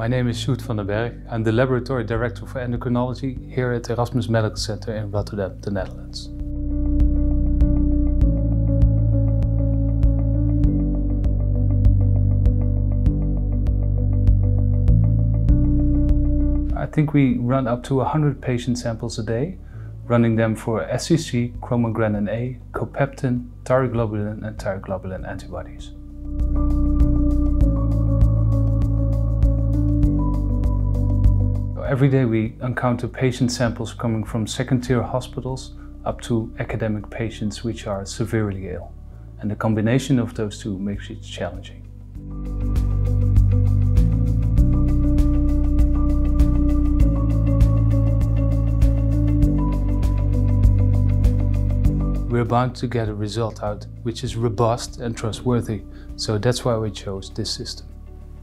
My name is Sjoerd van den Berg. I'm the Laboratory Director for Endocrinology here at the Erasmus Medical Center in Rotterdam, the Netherlands. I think we run up to 100 patient samples a day, running them for SCC, chromogranin A, copeptin, thyroglobulin and thyroglobulin antibodies. Every day we encounter patient samples coming from second-tier hospitals up to academic patients which are severely ill. And the combination of those two makes it challenging. We're bound to get a result out which is robust and trustworthy, so that's why we chose this system.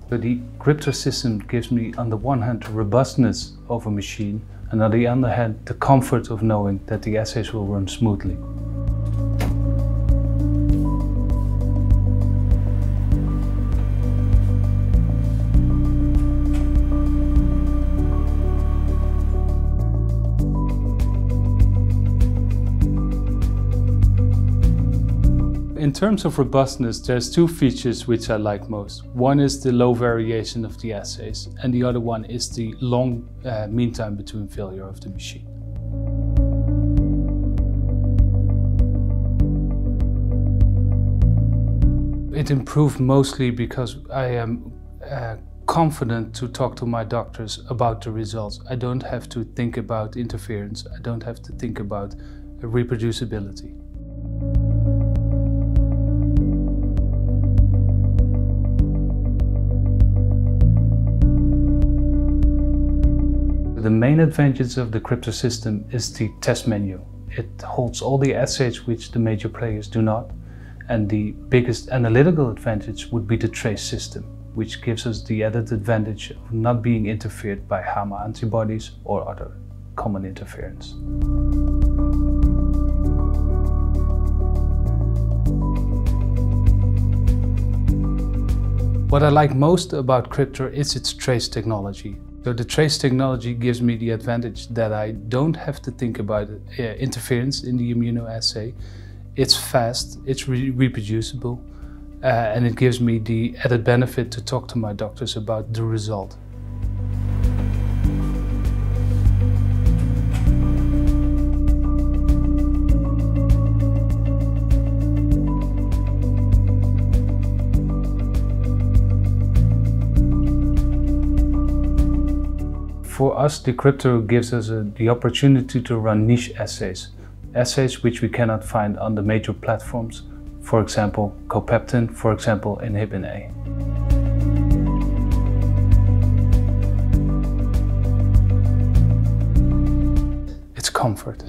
So the Kryptor system gives me on the one hand the robustness of a machine and on the other hand the comfort of knowing that the assays will run smoothly. In terms of robustness, there's two features which I like most. One is the low variation of the assays, and the other one is the long uh, mean time between failure of the machine. It improved mostly because I am uh, confident to talk to my doctors about the results. I don't have to think about interference. I don't have to think about reproducibility. The main advantage of the Kryptor system is the test menu. It holds all the assays which the major players do not. And the biggest analytical advantage would be the trace system, which gives us the added advantage of not being interfered by HAMA antibodies or other common interference. What I like most about Kryptor is its trace technology. So the trace technology gives me the advantage that I don't have to think about uh, interference in the immunoassay. It's fast, it's re reproducible, uh, and it gives me the added benefit to talk to my doctors about the result. For us, the Kryptor gives us a, the opportunity to run niche assays, assays which we cannot find on the major platforms, for example, copeptin, for example, inhibin A. It's comfort.